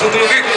su